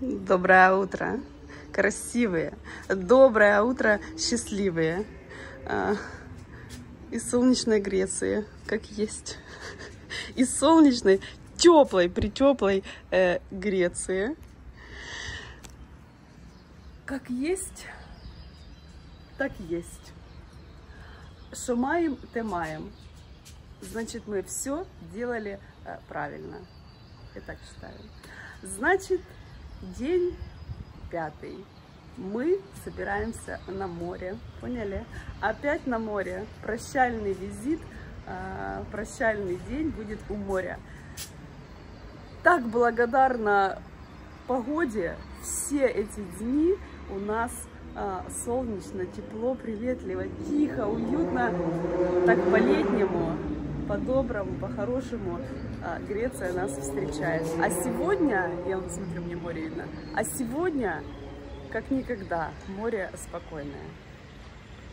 Доброе утро, красивые. Доброе утро, счастливые. А, Из солнечной Греции, как есть. Из солнечной, теплой, притеплой э, Греции. Как есть, так есть. Что маем, те маем. Значит, мы все делали э, правильно. Я так считаю. Значит, день пятый. Мы собираемся на море. Поняли? Опять на море. Прощальный визит, э, прощальный день будет у моря. Так благодарна погоде. Все эти дни у нас а, солнечно, тепло, приветливо, тихо, уютно, так по-летнему, по-доброму, по-хорошему а, Греция нас встречает. А сегодня, я вот смотрю, мне море видно, а сегодня, как никогда, море спокойное.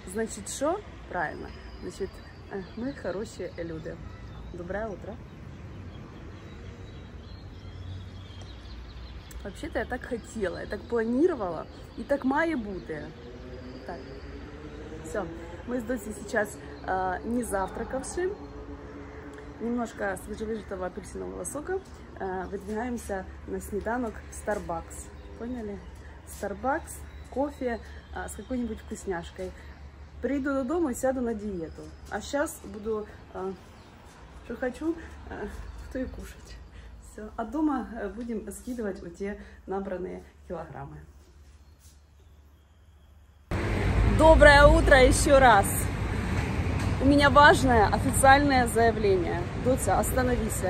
Значит, что? Правильно. Значит, э, мы хорошие люди. Доброе утро. Вообще-то я так хотела, я так планировала, и так має бути. Так, все. Мы с Досей сейчас э, не завтракавши, немножко свежевыжатого апельсинового сока, э, выдвигаемся на снеданок Starbucks. Поняли? Starbucks, кофе э, с какой-нибудь вкусняшкой. Приду додому и сяду на диету. А сейчас буду, э, что хочу, то и кушать. Все. А дома будем скидывать вот те набранные килограммы. Доброе утро еще раз. У меня важное официальное заявление. Доця, остановись,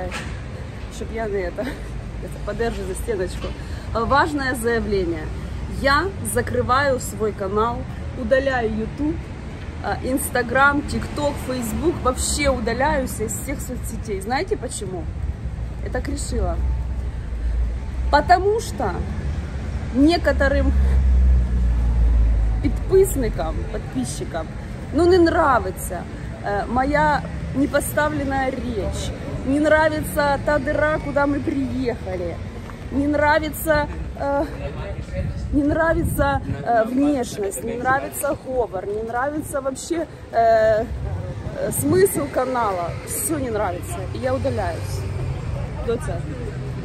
чтобы я не это, это подержи за стеночку. Э, Важное заявление. Я закрываю свой канал, удаляю YouTube, э, Инстаграм, ТикТок, Фейсбук, вообще удаляюсь из всех соцсетей. Знаете почему? Я так решила. Потому что некоторым підписникам, подписчикам, ну не нравится э, моя непоставленная речь, не нравится та дыра, куда мы приехали, не нравится, э, не нравится э, внешность, не нравится говор, не нравится вообще э, э, смысл канала, все не нравится, и я удаляюсь. Доця,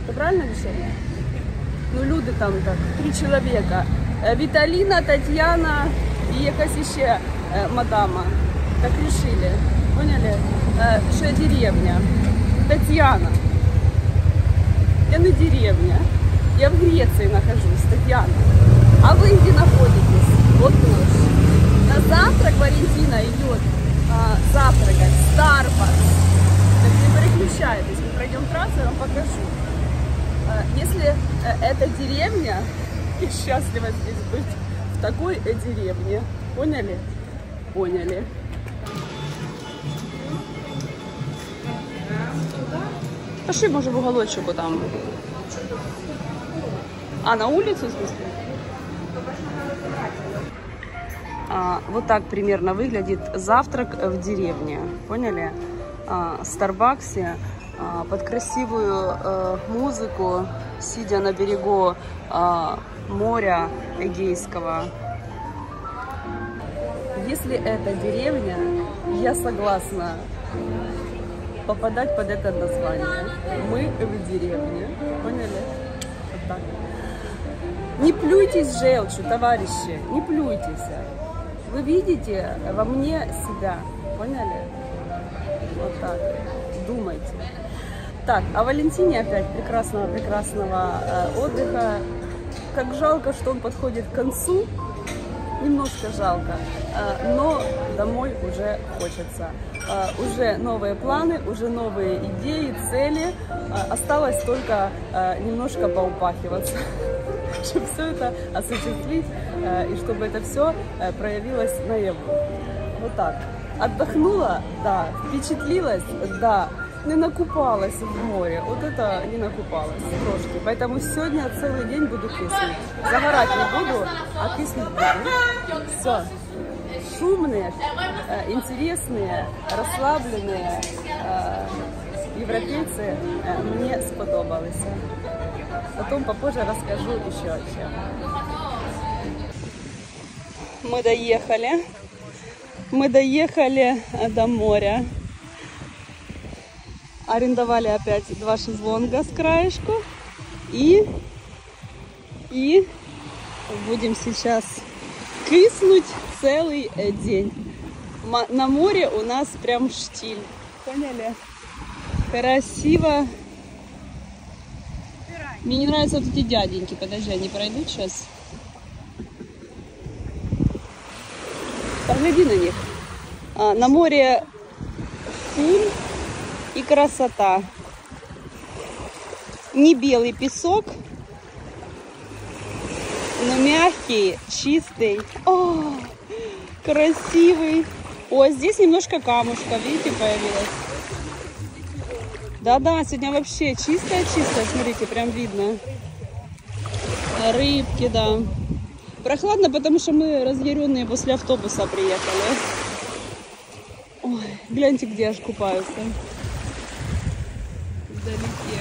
это правильное решение? Ну, люди там так, три человека. Э, Виталина, Татьяна и якась ще э, мадама. Так решили. Поняли? Э, что я деревня. Татьяна. Я на деревне. Я в Греции нахожусь, Татьяна. А вы где находитесь? Вот тоже. На завтрак Валентина идет а, завтракать. Starbucks. Так не переключайтесь. Мы пройдем трассу, я вам покажу. А, Если э, это деревня, и счастлива здесь быть в такой э, деревне. Поняли? Поняли. Пошли, може, в уголочку там. А, на улицу, в смысле? А, вот так примерно выглядит завтрак в деревне. Поняли? А, в Старбаксе а, под красивую э, музыку, сидя на берегу а, моря Эгейского. Если это деревня, я согласна попадать под это название. Мы в деревне. Поняли? Вот так. Не плюйтесь желчью, товарищи, не плюйтесь. Вы видите во мне себя. Поняли? Вот так. Думайте. Так, а Валентине опять прекрасного-прекрасного э, отдыха. Как жалко, что он подходит к концу. Немножко жалко, э, но домой уже хочется. Э, уже новые планы, уже новые идеи, цели. Э, Осталось только немножко поупахиваться, чтобы все это осуществить и чтобы это все проявилось наяву. Вот так. Отдохнула? Да. Впечатлилась? Да Не накупалась в море. Вот это не накупалась трошки. Поэтому сегодня целый день буду киснуть. Загорать не буду, а киснуть буду. Все. Шумные, э, интересные, расслабленные э, європейці е, мені сподобалися. Потом попозже расскажу еще о чем. Мы доехали. Мы доехали до моря. Арендовали опять два шезлонга с краешку. И, и будем сейчас киснуть целый день. На море у нас прям штиль. Поняли? Красиво. Мне не нравятся вот эти дяденьки. Подожди, они пройдут сейчас? Погляди на них. А, на море фун и красота. Не белый песок, но мягкий, чистый. О, красивый. О, здесь немножко камушка, видите, появилось. Да-да, сегодня вообще чистая-чистая, смотрите, прям видно. Рыбки, да. Прохладно, потому что мы разъяренные после автобуса приехали. Ой, гляньте, где аж купаются. Вдалеке.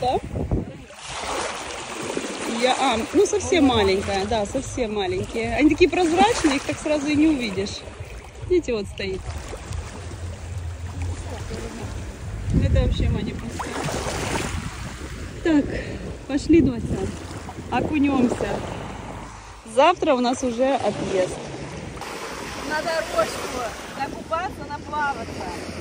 Да? Я, а, ну совсем маленькая, да, совсем маленькие. Они такие прозрачные, их так сразу и не увидишь. Видите, вот стоит. Это вообще манипусы. Так, пошли, Дося. Окунемся. Завтра у нас уже отъезд. На дорожку, накупаться, наплаваться.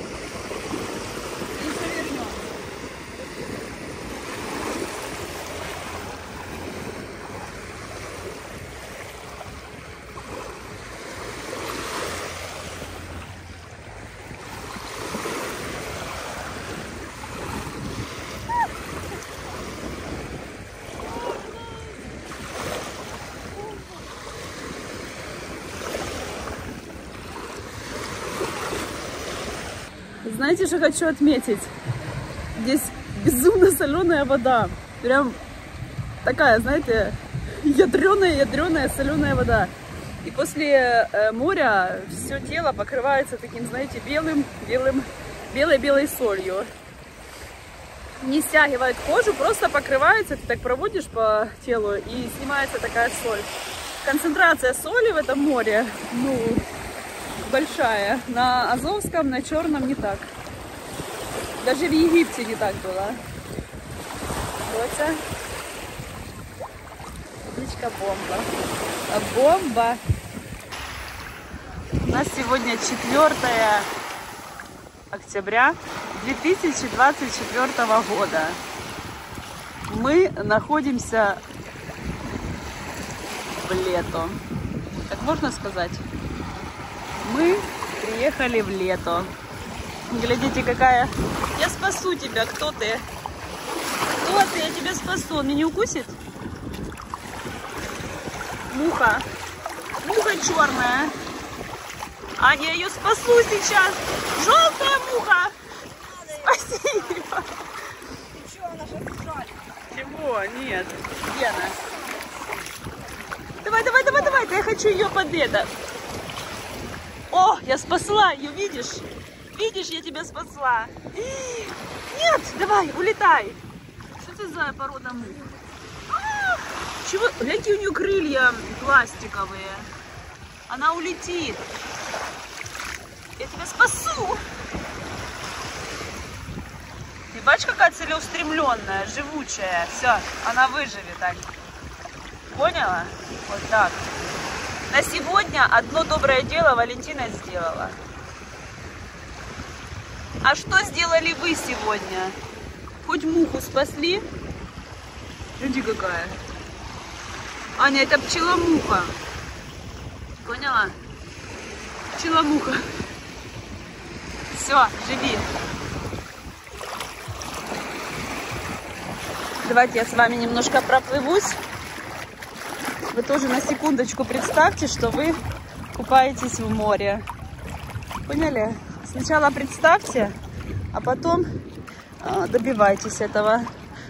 Знаете, что хочу отметить? Здесь безумно соленая вода. Прям такая, знаете, ядреная-ядреная соленая вода. И после э, моря все тело покрывается таким, знаете, белым, белым, белой-белой солью. Не стягивает кожу, просто покрывается, ты так проводишь по телу и снимается такая соль. Концентрация соли в этом море, ну, большая. На Азовском, на Черном не так. Даже в Египте не так было. Дотя. Птичка бомба. А бомба. У нас сегодня 4 октября 2024 года. Мы находимся в лето. Так можно сказать? Мы приехали в лето. Глядите, какая... Я спасу тебя. Кто ты? Кто ты? Я тебя спасу. Он меня не укусит? Муха. Муха черная. А, я ее спасу сейчас. Желтая муха. Спасибо. Ты что, она сейчас жаль? Чего? Нет. Где она? Давай, давай, давай, давай. Я хочу ее под это. О, я спасла ее, видишь? Видишь, я тебя спасла. Нет, давай, улетай. Что это за порода мух? А, Чего? Гляньте, у нее крылья пластиковые. Она улетит. Я тебя спасу. Ты бачишь, какая целеустремленная, живучая. Все, она выживет, Ань. Поняла? Вот так. На сегодня одно доброе дело Валентина сделала. А что сделали вы сегодня? Хоть муху спасли? Смотри какая. Аня, это пчеломуха. Поняла? Пчеломуха. Все, живи. Давайте я с вами немножко проплывусь. Вы тоже на секундочку представьте, что вы купаетесь в море. Поняли? Сначала представьте, а потом э, добивайтесь этого,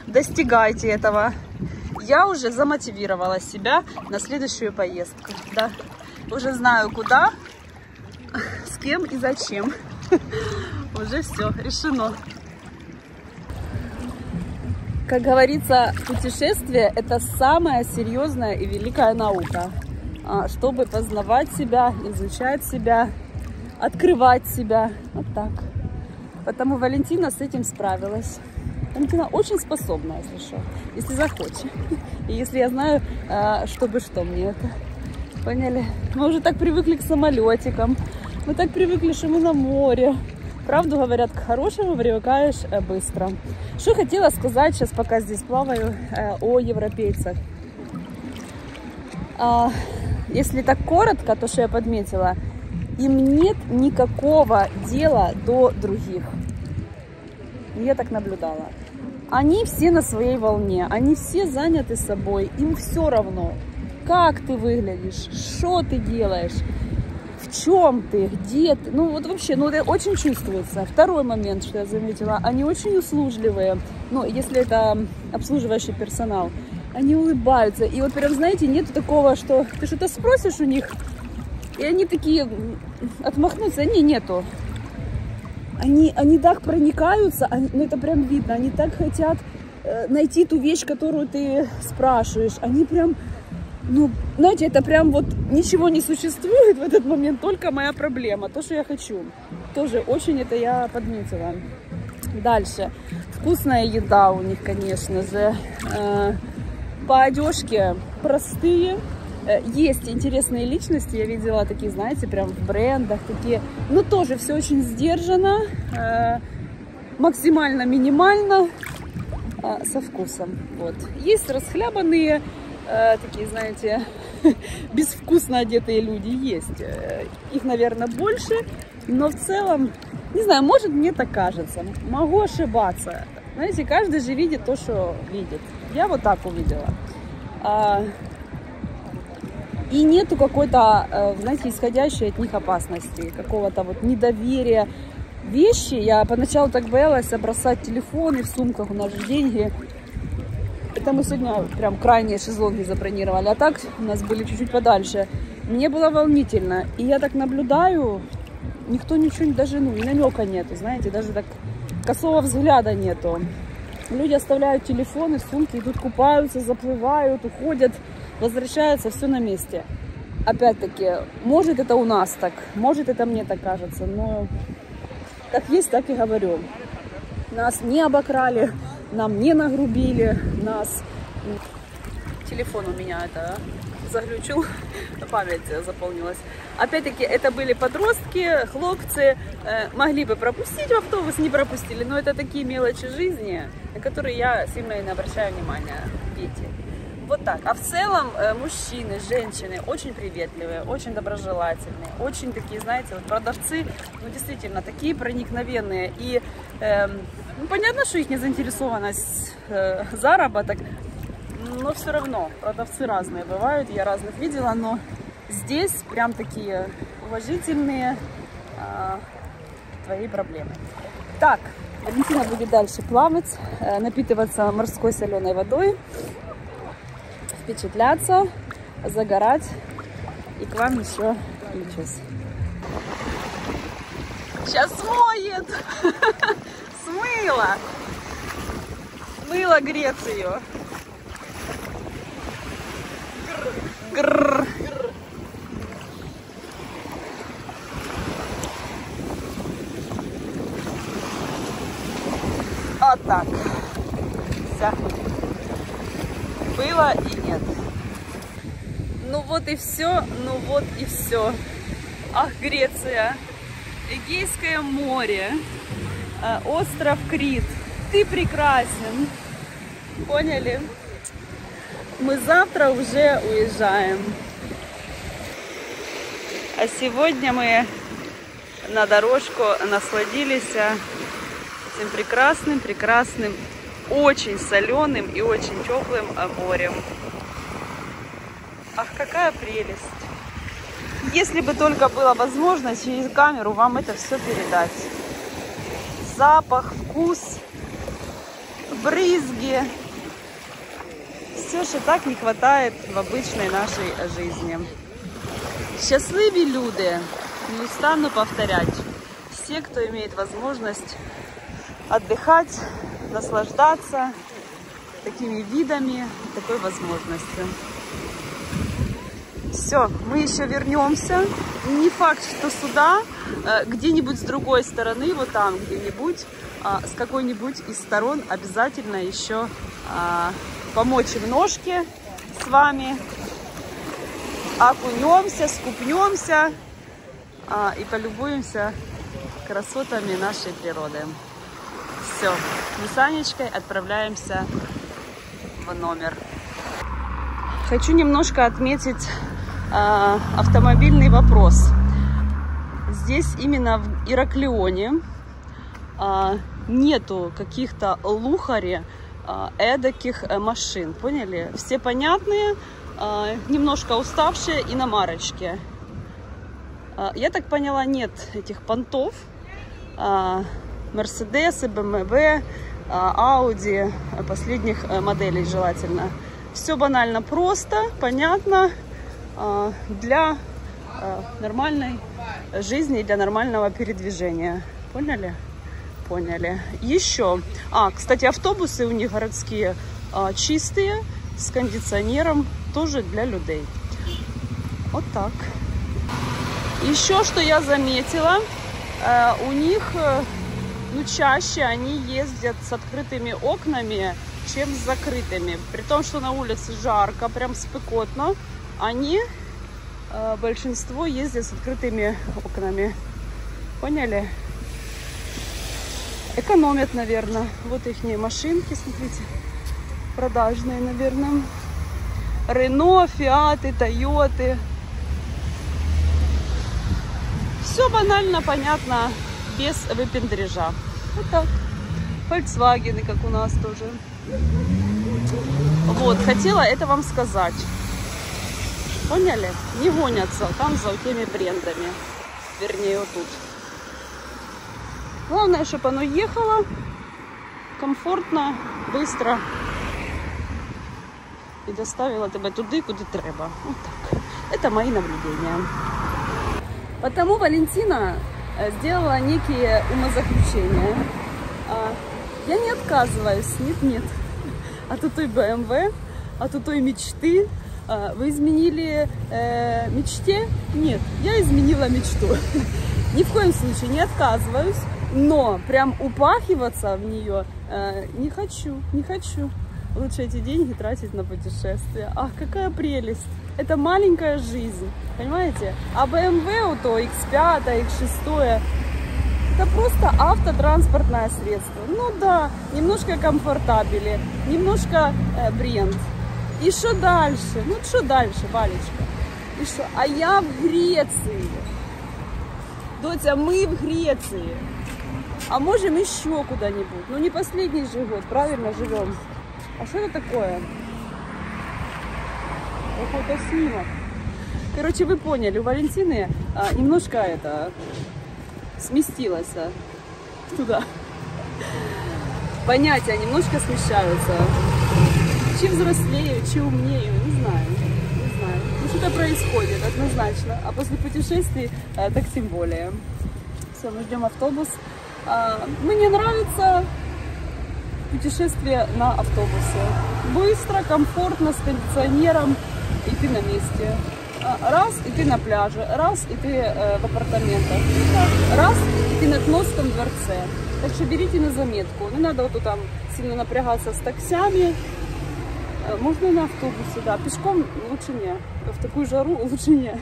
достигайте этого. Я уже замотивировала себя на следующую поездку. Да. Уже знаю куда, с кем и зачем. Уже все, решено. Как говорится, путешествие – это самая серьезная и великая наука. А, чтобы познавать себя, изучать себя, открывать себя. Вот так. Потому Валентина с этим справилась. Валентина очень способна, если что, если захочет. И если я знаю, а, чтобы что мне это. Поняли? Мы уже так привыкли к самолетикам. Мы так привыкли, что мы на море. Правду говорят, к хорошему привыкаешь э, быстро. Что хотела сказать сейчас, пока здесь плаваю, э, о европейцах. А, если так коротко, то, что я подметила, им нет никакого дела до других. Я так наблюдала. Они все на своей волне, они все заняты собой, им все равно, как ты выглядишь, что ты делаешь, в чем ты, где ты. Ну вот вообще, ну это очень чувствуется. Второй момент, что я заметила, они очень услужливые. Ну, если это обслуживающий персонал, они улыбаются. И вот прям, знаете, нету такого, что ты что-то спросишь у них, и они такие отмахнутся. Не, нету. Они, они так проникаются, они, ну это прям видно, они так хотят э, найти ту вещь, которую ты спрашиваешь. Они прям ну, знаете, это прям вот ничего не существует в этот момент, только моя проблема, то, что я хочу. Тоже очень это я подметила. Дальше. Вкусная еда у них, конечно же. Э, по одежке простые. Э, есть интересные личности, я видела такие, знаете, прям в брендах, такие. Но тоже все очень сдержанно, э, максимально минимально, со вкусом. Вот. Есть расхлябанные э, такие, знаете, безвкусно одетые люди есть. Их, наверное, больше, но в целом, не знаю, может мне так кажется, могу ошибаться. Знаете, каждый же видит то, что видит. Я вот так увидела. И нету какой-то, э, знаете, исходящей от них опасности, какого-то вот недоверия. Вещи, я поначалу так боялась бросать телефоны в сумках, у нас же деньги это мы сегодня прям крайние шезлонги забронировали. А так у нас были чуть-чуть подальше. Мне было волнительно. И я так наблюдаю, никто ничего, даже ну, намека нету, знаете, даже так косого взгляда нету. Люди оставляют телефоны, сумки, идут купаются, заплывают, уходят, возвращаются, все на месте. Опять-таки, может это у нас так, может это мне так кажется, но как есть, так и говорю. Нас не обокрали, нам не нагрубили, нас... Телефон у меня это заглючил, память заполнилась. Опять-таки, это были подростки, хлопцы, э, могли бы пропустить в автобус, не пропустили, но это такие мелочи жизни, на которые я сильно и не обращаю внимания, дети. Вот так. А в целом э, мужчины, женщины очень приветливые, очень доброжелательные, очень такие, знаете, вот продавцы, ну действительно, такие проникновенные. И э, ну, понятно, что их не заинтересованность э, заработок, но все равно продавцы разные бывают, я разных видела, но здесь прям такие уважительные э, твои проблемы. Так, Валентина будет дальше плавать, э, напитываться морской соленой водой впечатляться, загорать. И к вам еще включусь. Сейчас смоет! Смыло! Смыло Грецию. Гррр. Вот так. Все было и нет. Ну вот и все, ну вот и все. Ах, Греция, Эгейское море, э, остров Крит. Ты прекрасен. Поняли? Мы завтра уже уезжаем. А сегодня мы на дорожку насладились этим прекрасным, прекрасным очень соленым и очень теплым морем. Ах, какая прелесть! Если бы только была возможность через камеру вам это все передать. Запах, вкус, брызги. Все, что так не хватает в обычной нашей жизни. Счастливі люди, не устану повторять, все, кто имеет возможность отдыхать, наслаждаться такими видами, такой возможностью. Все, мы еще вернемся. Не факт, что сюда, э, где-нибудь с другой стороны, вот там где-нибудь, а, с какой-нибудь из сторон обязательно еще а, помочь в ножке с вами. Окунемся, скупнемся а, и полюбуемся красотами нашей природы. Все, мы с Анечкой отправляемся в номер. Хочу немножко отметить э, автомобильный вопрос. Здесь именно в Ираклионе э, нету каких-то лухари э, эдаких машин, поняли? Все понятные, э, немножко уставшие иномарочки. Э, я так поняла, нет этих понтов. Э, Мерседесы, БМВ, Ауди, последних э, моделей желательно. Все банально просто, понятно, э, для э, нормальной жизни и для нормального передвижения. Поняли? Поняли. Еще. А, кстати, автобусы у них городские чистые, с кондиционером, тоже для людей. Вот так. Еще что я заметила, у них ну, чаще они ездят с открытыми окнами, чем с закрытыми. При том, что на улице жарко, прям спекотно, они, э, большинство, ездят с открытыми окнами. Поняли? Экономят, наверное. Вот их машинки, смотрите, продажные, наверное. Рено, Фиаты, Тойоты. Все банально, понятно без выпендрежа. Вот так. Volkswagen, как у нас тоже. Вот, хотела это вам сказать. Поняли? Не гонятся там за теми брендами. Вернее, вот тут. Главное, чтобы оно ехало комфортно, быстро и доставило тебя туди, куда треба. Вот так. Это мои наблюдения. Потому Валентина сделала некие умозаключения. А, я не отказываюсь, нет-нет, от той БМВ, от той мечты. А, вы изменили э, мечте? Нет, я изменила мечту. Ни в коем случае не отказываюсь, но прям упахиваться в нее э, не хочу, не хочу. Лучше эти деньги тратить на путешествия. Ах, какая прелесть! Это маленькая жизнь, понимаете? А BMW, вот то X5, X6, это просто автотранспортное средство. Ну да, немножко комфортабели, немножко э, бренд. И что дальше? Ну что дальше, Валечка? И что? А я в Греции. Дотя, мы в Греции. А можем еще куда-нибудь. Ну не последний же год, правильно живем. А что это такое? Какой-то снимок. Короче, вы поняли, у Валентины а, немножко это сместилось а, туда. Понятия немножко смещаются. Чем взрослею, чем умнею, не знаю. Не знаю. Ну что-то происходит однозначно. А после путешествий а, так тем более. Все, мы ждем автобус. А, мне нравится путешествие на автобусе. Быстро, комфортно, с кондиционером, и ты на месте. А, раз, и ты на пляже, раз, и ты э, в апартаментах, раз, и ты на Кносском дворце. Так что берите на заметку. Не надо вот там сильно напрягаться с таксями. Э, можно и на автобусе, да. Пешком лучше не. В такую жару лучше не.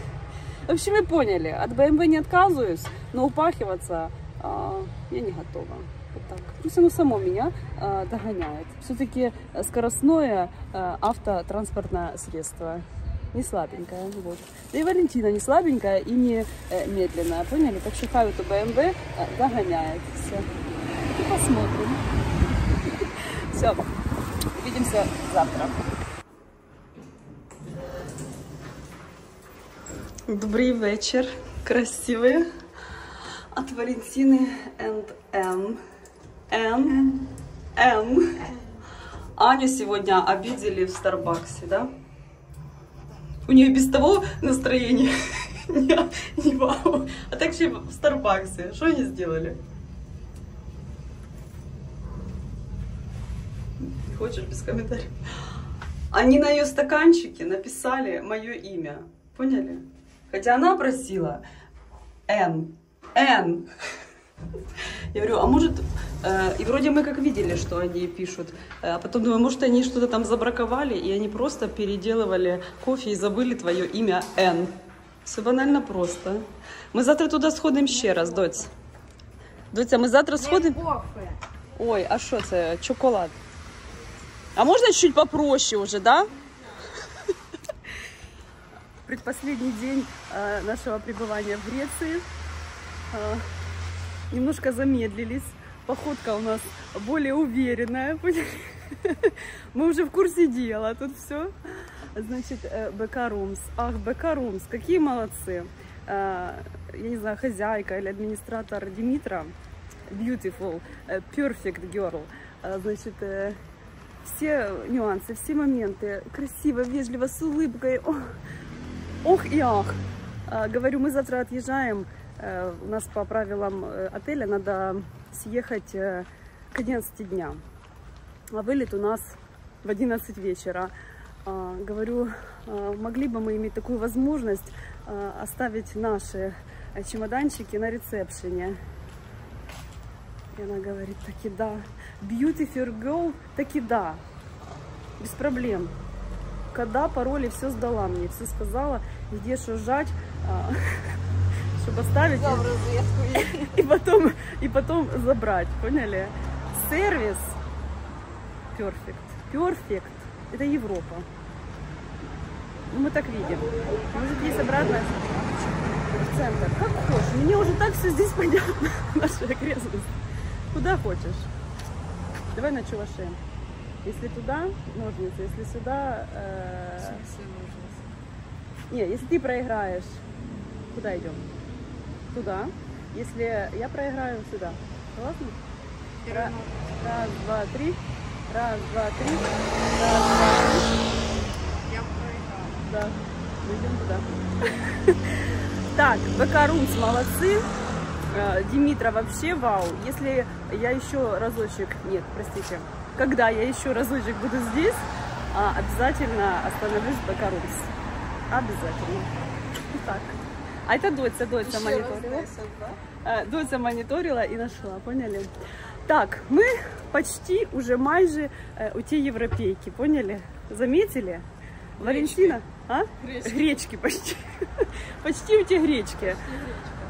В общем, вы поняли. От BMW не отказываюсь, но упахиваться э, я не готова. Вот так. Пусть оно само меня э, догоняет. Все-таки скоростное э, автотранспортное средство. Не слабенькая. Вот. Да и Валентина не слабенькая и не э, медленная. Поняли? Так что хай эту БМВ э, догоняет. Все. И посмотрим. Все. Увидимся завтра. Добрий вечір, красивые. От Валентины and M. Н. Н. Аню сегодня обидели в Старбаксе, да? У нее без того настроение Не, вау. А так ще в Старбаксе. Что они сделали? Хочешь без комментариев? Они на ее стаканчике написали мое имя. Поняли? Хотя она просила Н. Н. Я говорю, а может... э, и вроде мы как видели, что они пишут. Э, А потом думаю, может они что-то там забраковали, и они просто переделывали кофе и забыли твое имя Н. Все банально просто. Мы завтра туда сходимо ще раз, доць. Доця, ми завтра сходимо. Кофе. Ой, а що це? Чоколад. А можно чуть попроще уже, да? Предпоследний день э, нашего пребывания в Греции. Немножко замедлились. Походка у нас более уверенная. Мы уже в курсе дела. Тут все. Значит, э, БК. Ах, БК какие молодцы. Э, Я не знаю, хозяйка или администратор Димитра. Beautiful, э, perfect girl. Значит, все нюансы, все моменты. Красиво, вежливо, с улыбкой. Ох, ох и ах. Говорю, мы завтра отъезжаем. У нас по правилам отеля надо съехать э, к 11 дня. А вылет у нас в 11 вечера. А, Говорю, а, могли бы мы иметь такую возможность а, оставить наши э, чемоданчики на ресепшене. И она говорит, таки да. Beautiful girl, таки да. Без проблем. Когда пароли все сдала мне, все сказала, где что чтобы оставить разведку. и потом, и потом забрать, поняли? Сервис perfect, perfect, это Европа. Ну, мы так видим. Может, есть обратная в центр. Как хочешь. Мне уже так все здесь понятно, наша окрестность. Куда хочешь. Давай на чуваше. Если туда, ножницы, если сюда... э, Не, если ты проиграешь, куда идем? Туда. Если я проиграю, сюда. Ра- Раз, два, три. Раз, два, три. Раз, два, три. Я проиграла. Да, идем туда. Так, БК Румс молодцы. Э, Димитра вообще вау. Если я еще разочек, нет, простите, когда я еще разочек буду здесь, а, обязательно остановлюсь в БК Румс. Обязательно. Так. А это Доця, Доця мониторила. Э, Доця мониторила и нашла, поняли? Так, мы почти уже майже э, у те европейки, поняли? Заметили? Валентина? А? Гречки. почти. почти у те гречки.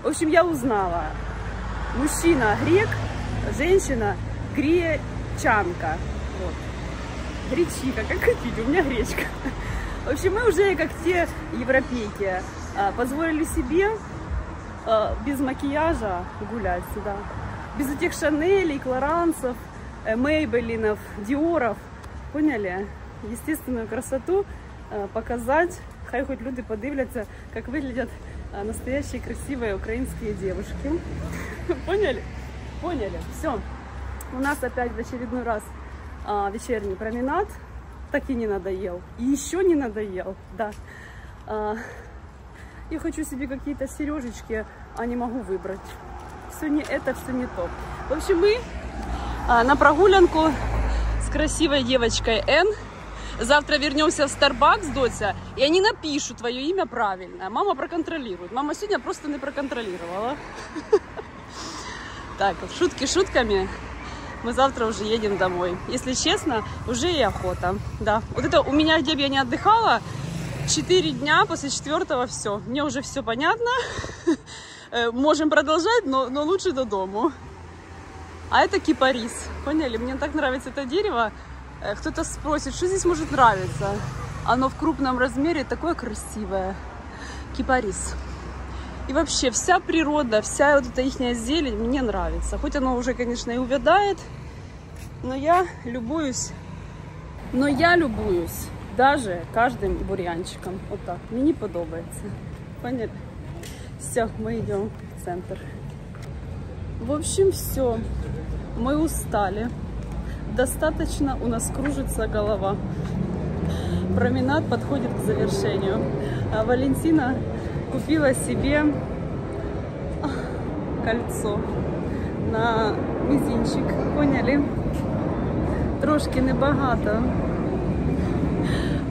В общем, я узнала. Мужчина грек, женщина гречанка. Вот. Гречиха, как хотите, у меня гречка. В общем, мы уже как те европейки позволили себе а, без макияжа гулять сюда. Без этих Шанелей, Клорансов, э, Мейбелинов, Диоров. Поняли? Естественную красоту э, показать. Хай хоть люди подивляться, как выглядят настоящие красивые украинские девушки. Поняли? Поняли. Все. У нас опять в очередной раз а, вечерний променад. Так и не надоел. И еще не надоел. Да. А, я хочу себе какие-то сережечки, а не могу выбрать. Все не это, все не то. В общем, мы а, на прогулянку с красивой девочкой Н. Завтра вернемся в Starbucks, Дося, и они напишут твое имя правильно. Мама проконтролирует. Мама сегодня просто не проконтролировала. Так, шутки шутками. Мы завтра уже едем домой. Если честно, уже и охота. Да. Вот это у меня, где бы я не отдыхала, 4 дня после четвертого все. Мне уже все понятно. Э, Можем продолжать, но, но лучше до дому. А это кипарис. Поняли? Мне так нравится это дерево. Э, Кто-то спросит, что здесь может нравиться? Оно в крупном размере такое красивое. Кипарис. И вообще вся природа, вся вот эта их зелень мне нравится. Хоть оно уже, конечно, и увядает, но я любуюсь. Но я любуюсь даже каждым бурьянчиком. Вот так. Мне не подобается. Поняли? Все, мы идем в центр. В общем, все. Мы устали. Достаточно у нас кружится голова. Променад подходит к завершению. А Валентина купила себе а, кольцо на мизинчик, поняли? Трошки небагато.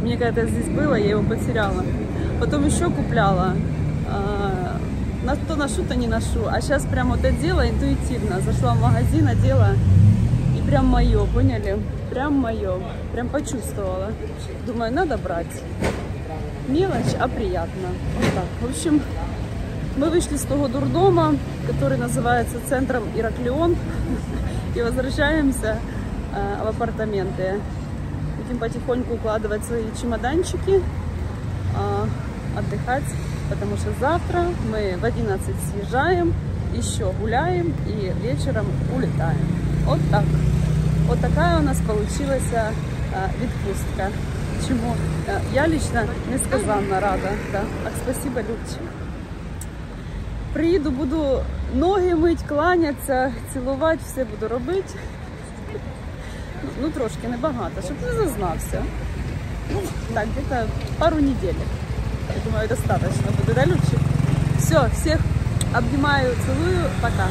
Мне когда здесь было, я его потеряла. Потом еще купляла. А, на то ношу, то не ношу. А сейчас прям вот одела интуитивно. Зашла в магазин, одела. И прям мое, поняли? Прям мое. Прям почувствовала. Думаю, надо брать. Мелочь, а приятно. Вот так. В общем, мы вышли с того дурдома, который называется центром Ираклион. И возвращаемся э, в апартаменты Будем потихоньку укладывать свои чемоданчики, э, отдыхать, потому что завтра мы в 11 съезжаем, еще гуляем и вечером улетаем. Вот так. Вот такая у нас получилась э, відпустка. Чему э, я лично несказанно рада. Да. Так, спасибо, Любчик. Приїду, буду ноги мить, кланятися, цілувати, все буду робити. Ну, трошки небагато, щоб не зазнався. Ну, так, где-то пару недель. Я думаю, достаточно буде, да, Любчик? Все, всех обнимаю, целую, пока.